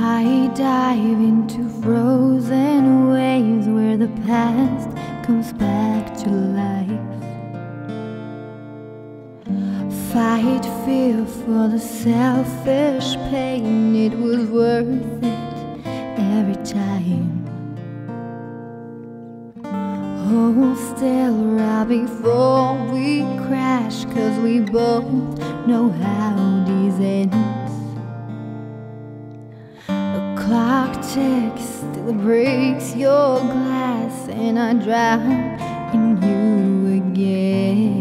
I dive into frozen waves where the past comes back to life. Fight fear for the selfish pain, it was worth it every time. Hold still right before we crash, cause we both know how these ends. Clock ticks till it breaks your glass, and I drown in you again.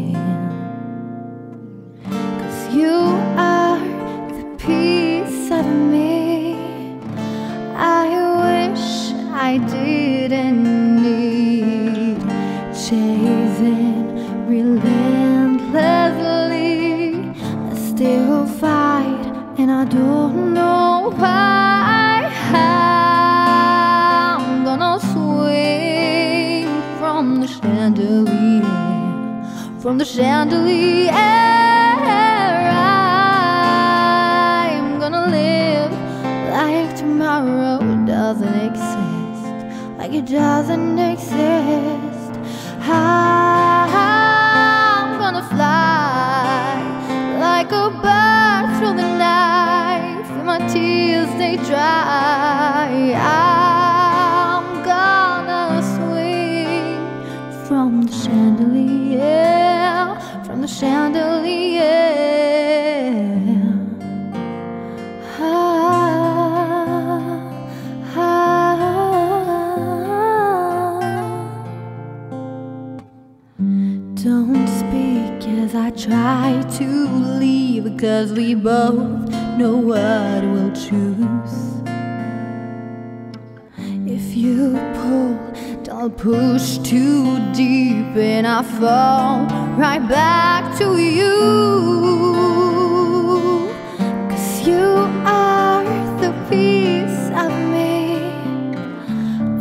From the chandelier. I'm gonna live like tomorrow doesn't exist, like it doesn't exist. I'm gonna fly like a bird through the night, my tears they dry. I'm Don't speak as I try to leave, cause we both know what we'll choose. If you pull, don't push too deep, and I fall right back to you. Cause you are the piece of me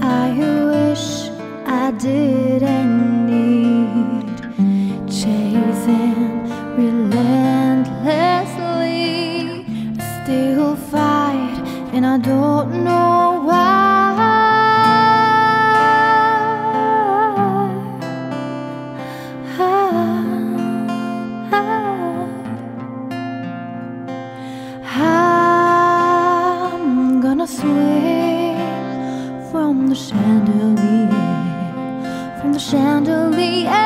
I wish I didn't I don't know why. I'm gonna swing from the chandelier, from the chandelier.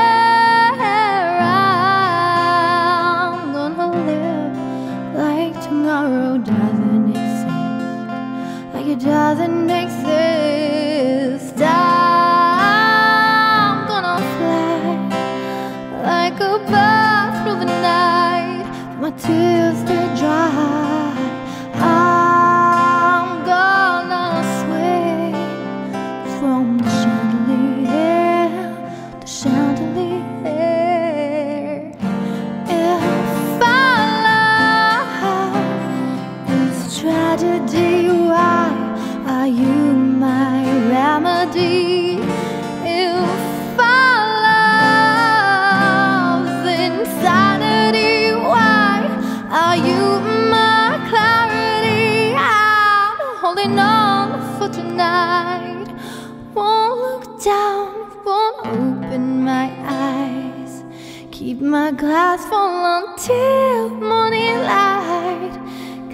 Tears they dry. I'm gonna swing from the chandelier, the chandelier. If love this tragedy, why are you my remedy? Down, won't open my eyes. Keep my glass full until morning light.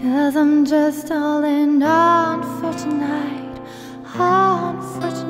Cause I'm just for tonight. On for tonight. On for tonight.